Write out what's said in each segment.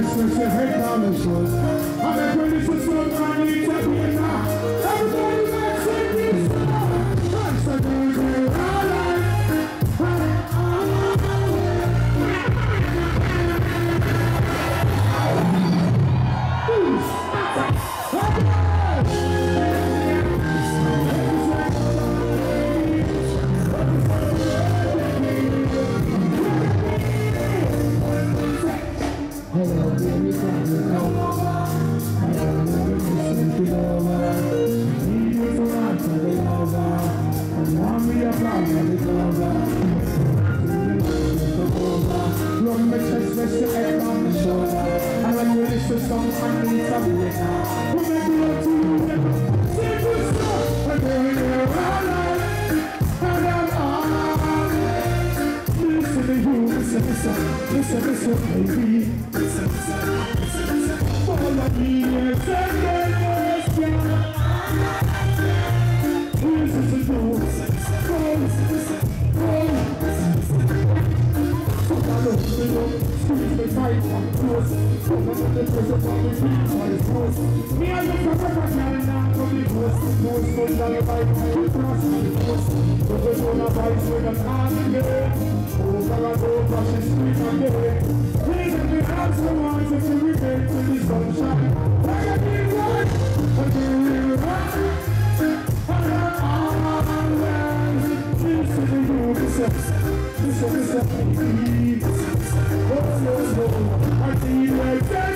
me stress, me say, head down the shores. I'm listen, listen, baby. Follow to you, listen, listen, oh, listen, listen, oh, listen, listen. Follow me, squeeze me tight close. The the for the close. Me and again. Over and over, she scream again. Please let me have some you you. Oh, so, so, I need like tenderness.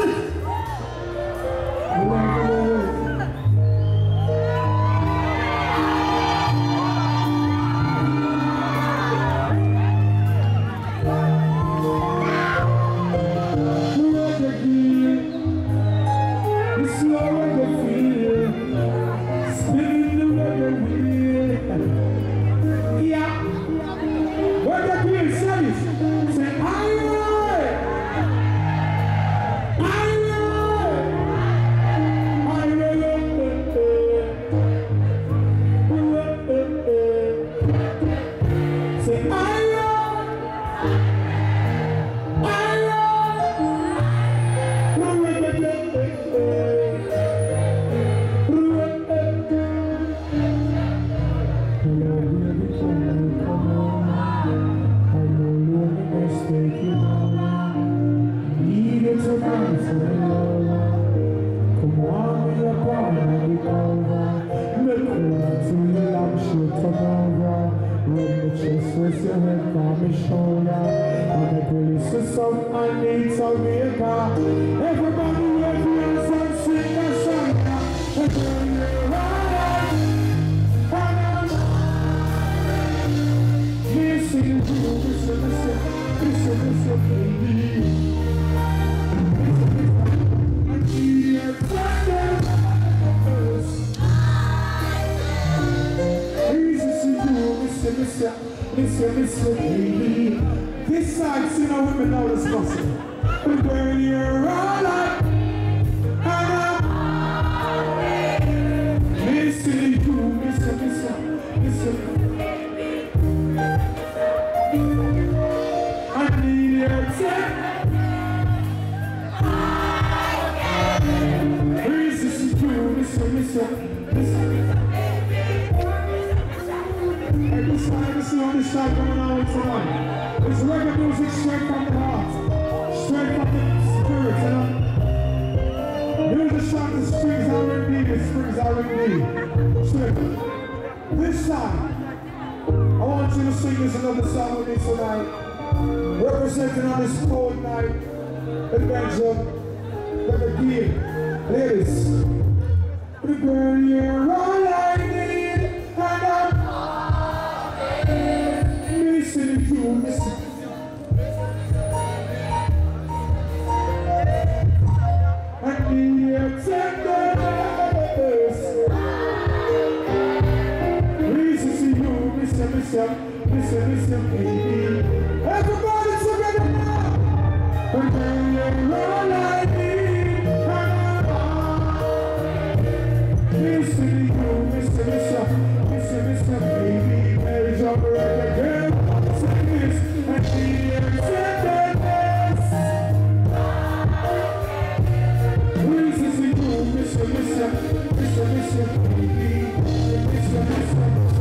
Some I need some maker. Everybody wave your hands and sing a song. Turn your eyes. And I'm Listen to you, listen, listen, listen, listen, baby. Listen, listen, baby. This side, see now women know this gossip. But when you're all like, and I'm Listen to you, listen, listen, listen. I need your tenderness. Listen to you, listen, listen, listen. Side, this is on coming on tonight. It's reggae music straight from the heart, straight from the spirit, you know. A shot that springs R&B, that springs R&B. Straight. This time, I want you to sing this another song with me tonight. Representing on this cold night Belgium, the McGee. Ladies, the girl you're won't see you, Everybody together now. We're roll out. listen, listen, listen, baby. Listen, listen.